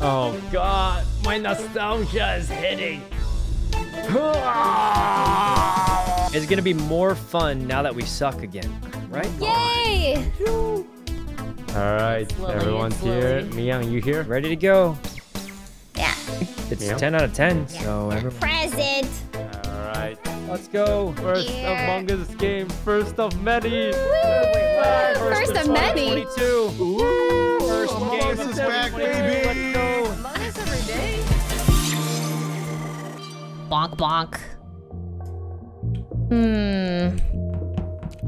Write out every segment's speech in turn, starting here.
Oh god, my nostalgia is hitting. It's gonna be more fun now that we suck again, right? Yay! All right, Slowly, everyone's here. slowly. Miyoung, you here? Ready to go? Yeah. It's Yeah. 10 out of 10, so everyone. Present. All right, let's go. First Here. Among Us game, first of many. First of many. 22. Ooh, First Among game Us of is back, baby. Bonk bonk. Hmm.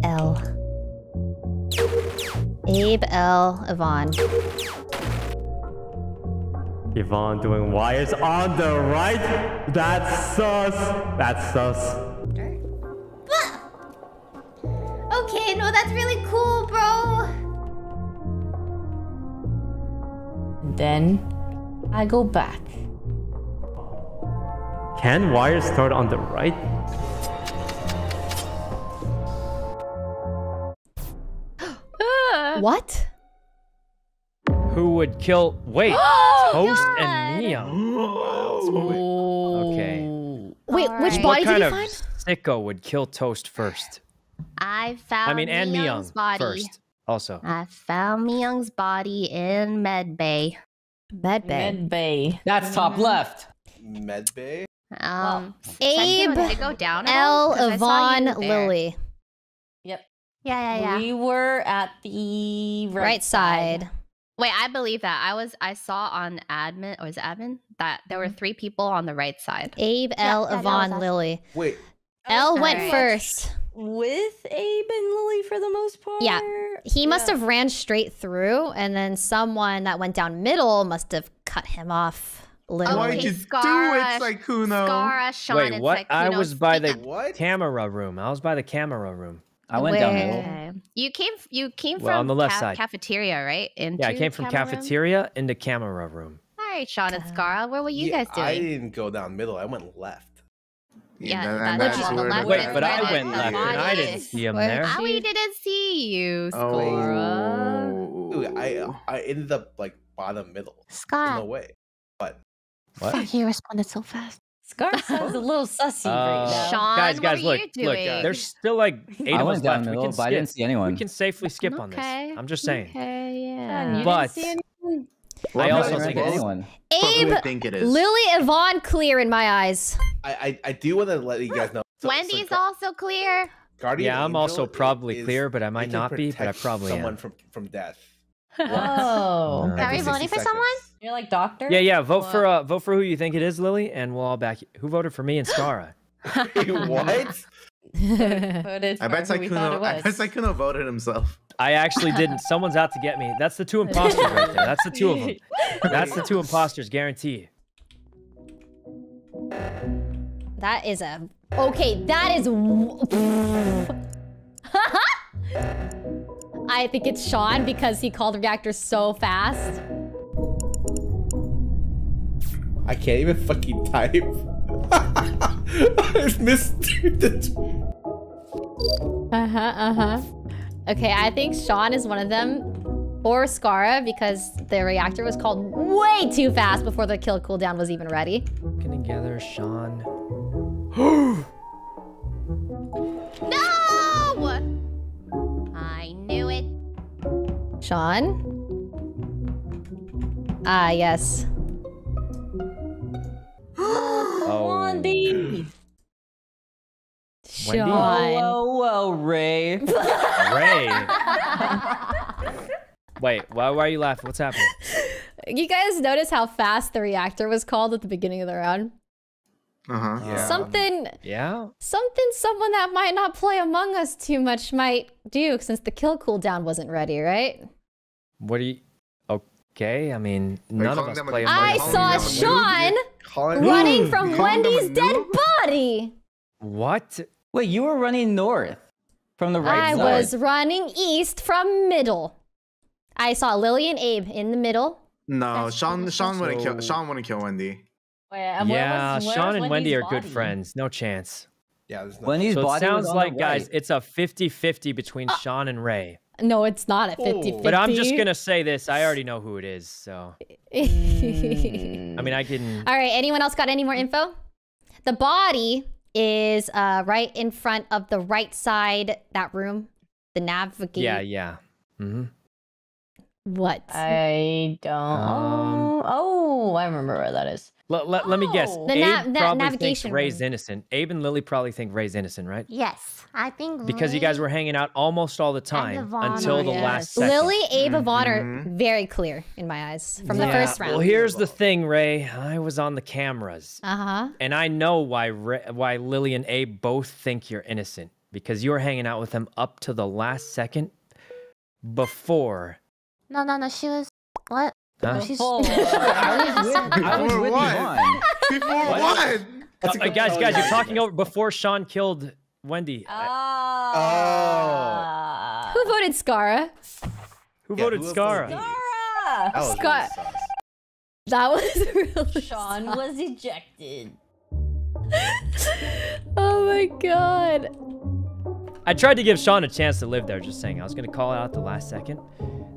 L. Abe L. Yvonne. Yvonne doing wires on the right. That's sus. That's sus. Okay, no, that's really cool, bro. And then I go back. Can wires start on the right? What? Who would kill? Wait, Oh, Toast God. and Neon. Okay. Wait, which Alright. body What did kind you of find? sicko would kill Toast first? I found I mean, and Miyoung's Miyoung body. first. Also. I found Miyoung's body in med bay. Med bay. Med Bay. That's top mm-hmm. left. Medbay? Um, Abe did it go down? at all? L. 'Cause I saw you Yvonne. Lily. Yep. Yeah, yeah, yeah. We were at the right, Right, side. Wait, I believe that. I was I saw on admin or was it admin that there were Mm-hmm. three people on the right side. Abe Yeah, L. yeah, Yvonne was. Lily. Wait, L went Alright. first. With Abe and Lily for the most part. Yeah. He must Yeah. have ran straight through, and then someone that went down middle must have cut him off. Literally. why'd Okay, you Scar- do it, Sykkuno? Scarra, Sean, Wait, and what? I was by the What? camera room. I was by the camera room. I went down Where? middle. Okay. You came. You came Well, from on the left ca- side. cafeteria, right? Into Yeah, I came from camera room? cafeteria into camera room. All right, Sean and Scarra, what were you Yeah, guys doing? I didn't go down middle. I went left. Yeah, that- that- that's that's the where left Wait, but I went left, And I didn't see him Where- there. Ah, we didn't see you, Oh. Scarra. I I ended up like bottom middle. There's Scar, no way. But What? fuck, you responded so fast. Scar sounds a little sussy Uh, right now. Sean, guys, what guys, were look, you look. doing? There's still like eight I of us went down left. We middle, can but I didn't see anyone. We can safely skip on this. I'm just saying. Okay, Sean, yeah. you But- didn't see anyone? Well, I also think it's- anyone. What do you think it is? Lily Yvonne clear in my eyes. I, I I do want to let you guys know. so- so Wendy's Gu- also clear. Guardian Yeah, I'm also probably is- clear, but I might not be. But I protect probably someone am. from from death. Oh. Uh, Are we Every voting 60 for someone? You're like doctor? Yeah, yeah. Vote for uh, vote for who you think it is, Lily, and we'll all back. you. Who voted for me and Scarra? what? voted I bet for who we thought Sykkuno. I bet was. Sykkuno voted himself. I actually didn't. Someone's out to get me. That's the two imposters right there. That's the two of them. That's the two imposters, guarantee. That is a okay. That is. W- I think it's Sean because he called the reactor so fast. I can't even fucking type. I missed the Uh huh. Uh huh. Okay, I think Sean is one of them, or Scarra because the reactor was called way too fast before the kill cooldown was even ready. Working together, Sean. Sean. Ah, yes. Oh, Blondie. Wendy? Sean. Whoa, whoa, Ray. Ray. Wait, why, why are you laughing? What's happening? You guys notice how fast the reactor was called at the beginning of the round? Uh huh. Yeah. Something, Yeah. something someone that might not play Among Us too much might do since the kill cooldown wasn't ready, right? What do you? Okay, I mean, none of us them play. Are I you Among calling Us. saw them a noob? Sean running from You calling them a Wendy's dead body. What? Wait, you were running north from the right I side. was running east from middle. I saw Lily and Abe in the middle. No, That's Sean. cool. Sean wouldn't kill. Sean wouldn't kill Wendy. Wait, and where yeah, was- where Sean was and Wendy Wendy's are good friends. No chance. Yeah, there's no. Wendy's so it body sounds like, guys, right. it's a 50-50 between uh, Sean and Ray. No, it's not a 50 Oh. But I'm just gonna say this. I already know who it is. So I mean, I can. All right, anyone else got any more info? The body is uh, right in front of the right side, that room. The navigate. Yeah, yeah. Mm hmm What? I don't. Um, oh, I remember where that is. Let, let, let me guess. Oh. The Abe na- probably navigation thinks Ray's room. innocent. Abe and Lily probably think Ray's innocent, right? Yes, I think Because you guys were hanging out almost all the time until the yes. last second. Lily, Abe, Yvonne are very clear in my eyes from the first round. Well, here's the thing, Ray. I was on the cameras, uh huh. and I know why Ray, why Lily and Abe both think you're innocent because you were hanging out with them up to the last second before. No, no, no. She was what? Huh? She's Oh, I was with, I was Before with? Yvonne. Before What? what? That's Uh, guys, guys, you're talking over before Sean killed Wendy. I- Ah. Who voted Scarra? who Yeah, voted who Scarra? voted? That was Scott- really. That was really Sean sus. was ejected. Oh my god. I tried to give Sean a chance to live there. Just saying, I was gonna call it out the last second.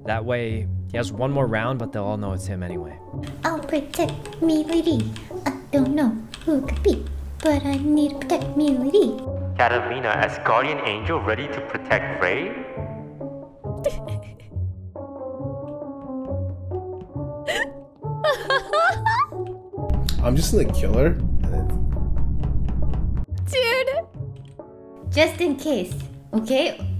That way, he has one more round, but they'll all know it's him anyway. I'll protect me, lady. I don't know who it could be, but I need to protect me, lady. Catalina as guardian angel ready to protect Ray? I'm just gonna kill her. Dude. Just in case, okay?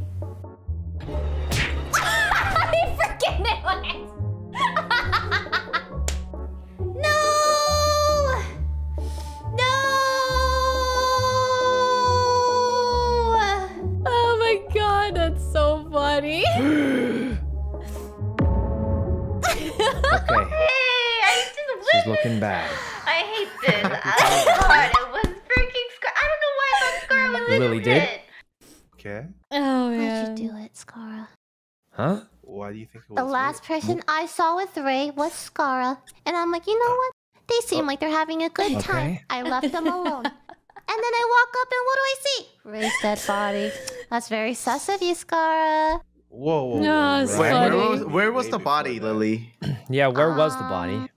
Just she's looking bad. I hate this. I thought it was freaking Scar. I don't know why I thought Scar was Lily did? innocent. Okay. Oh Why'd man. you do it, Scarra? Huh? Why do you think it was The me? last person I saw with Ray was Scarra, and I'm like, you know what? They seem oh. like they're having a good time. I left them alone. And then I walk up and what do I see? Ray's dead body. That's very sus of you, Scarra. Whoa, whoa, whoa. No, it's Wait, Right. funny. where was, where was the body. Lily? Yeah, where was the body? Um,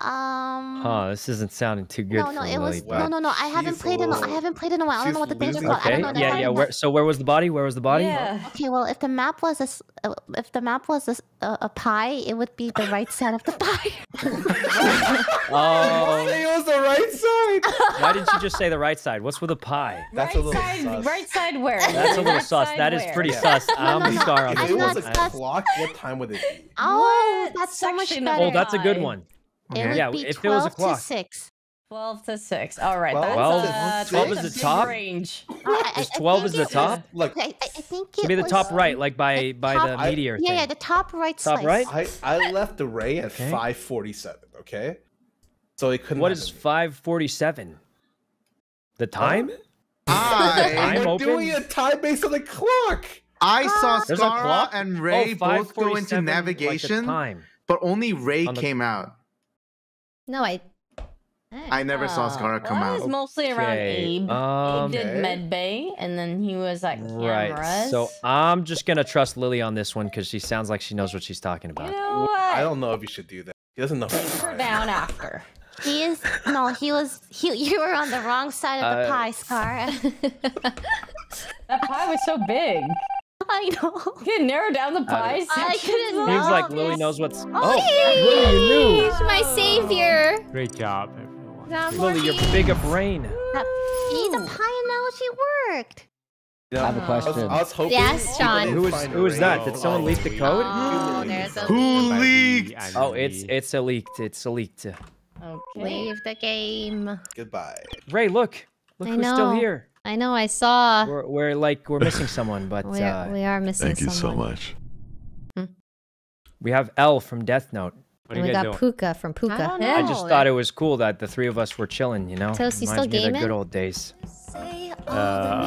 Um. Oh, this isn't sounding too good no, for no, it was but- no, no, no. I haven't She's played in. a I haven't played in a while. I don't know what the she's things are losing called. I Okay, don't know. yeah, yeah. Where, so where was the body? Where was the body? Yeah. Okay, well, if the map was a, s- uh, if the map was a, s- a, a pie, it would be the right side of the pie. Oh, It was the right side. why didn't you just say the right side? What's with a pie? That's a little side, sus. right side where? That's a little Right sus. That is pretty Yeah. sus. I'm a no, star on If it I'm one. was a clock, what time would it be? Oh, What that's so much better. Oh, that's a good Pie. One. It would Yeah, be if it was a 12 clock. to six. 12 to 6. All right. Twelve that's, to uh, 12 that's is the top? Range. I- I- Is 12 is the top? Look, I, I I think it Should be the was top right, like by the by top- the I- meteor Yeah, thing. yeah, the top right Top slice. right? I I left the ray at Okay. 5:47. Okay. So it couldn't. What have is been me. 547? The time? I Time We're doing a time based on the clock. I saw There's Scarra and Ray oh, both go 547, into like navigation, time. but only Ray On came out. No, I. I never saw Scarra come well, It was out. mostly around Okay, Abe. um, Abe did Okay. med bay, and then he was like cameras. Right. So I'm just gonna trust Lily on this one because she sounds like she knows what she's talking you about. know what? I don't know if you should do that. He doesn't know. Put her down after. He is no, he was he. You were on the wrong side of the Uh, pie, Scar. That pie was so big. I know. You can narrow down the pie. I sections couldn't of Seems like Lily knows what's. Oh, Oh, Lily, you knew. He's my savior. Great job, everyone. That Lily, you're morning, bigger brain. that- See, the pie analogy worked. You I have a question. I was hoping. Yes, people Sean. didn't Who is who is that? Did someone leak the code? Oh, Who leak. leaked? Oh, it's it's a leaked. It's a leaked. Okay. Leave the game. Goodbye. Ray, look, look I who's still here. I know. I saw. We're, we're like we're missing someone, but We are, uh, we are missing Thank you someone. much. we have L from Death Note. What And we got doing? Puka from Puka. I don't know. I just thought it was cool that the three of us were chilling. You know, Toast, you Reminds still me of the gaming? good old days. Say all Uh,